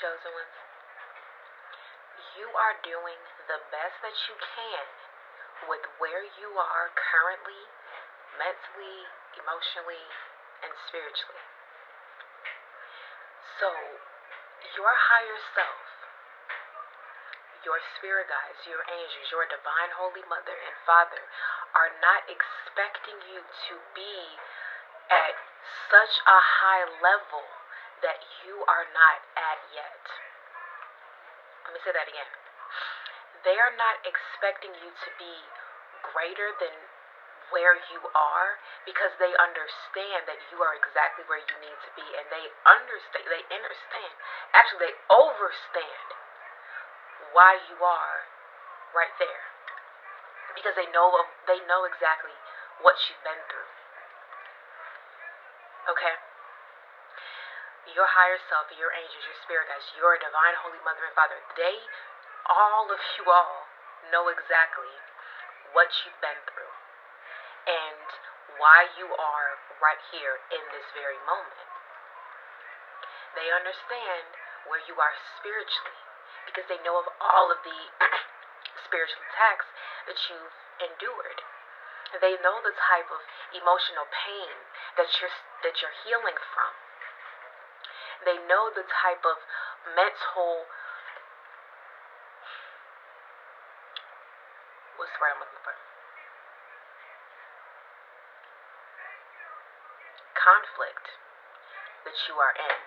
chosen ones. You are doing the best that you can with where you are currently, mentally, emotionally, and spiritually. So, your higher self, your spirit guides, your angels, your divine holy mother and father are not expecting you to be at such a high level that you are not at yet. Let me say that again. They are not expecting you to be greater than where you are because they understand that you are exactly where you need to be and they understand they understand actually they overstand why you are right there because they know they know exactly what you've been through okay your higher self your angels your spirit guides your divine holy mother and father they all of you all know exactly what you've been through and why you are right here in this very moment. They understand where you are spiritually because they know of all of the spiritual attacks that you've endured. They know the type of emotional pain that you're that you're healing from. They know the type of mental what's the word I'm looking for? conflict that you are in.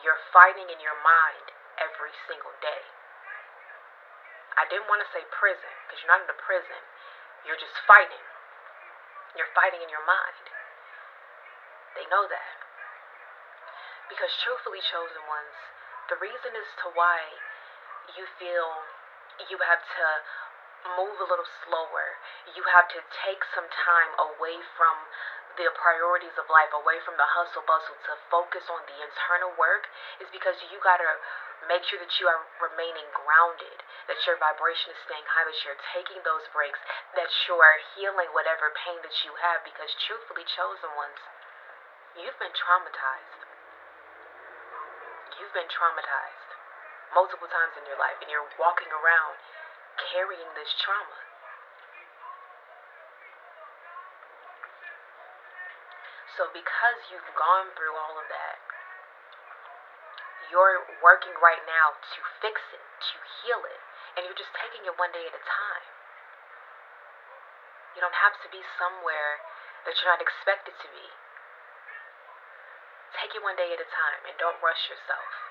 You're fighting in your mind every single day. I didn't want to say prison because you're not in a prison. You're just fighting. You're fighting in your mind. They know that. Because truthfully, chosen ones, the reason as to why you feel you have to move a little slower, you have to take some time away from the priorities of life away from the hustle bustle to focus on the internal work is because you got to make sure that you are remaining grounded, that your vibration is staying high, that you're taking those breaks, that you are healing whatever pain that you have because truthfully chosen ones, you've been traumatized. You've been traumatized multiple times in your life and you're walking around carrying this trauma. So, because you've gone through all of that, you're working right now to fix it, to heal it, and you're just taking it one day at a time. You don't have to be somewhere that you're not expected to be. Take it one day at a time and don't rush yourself.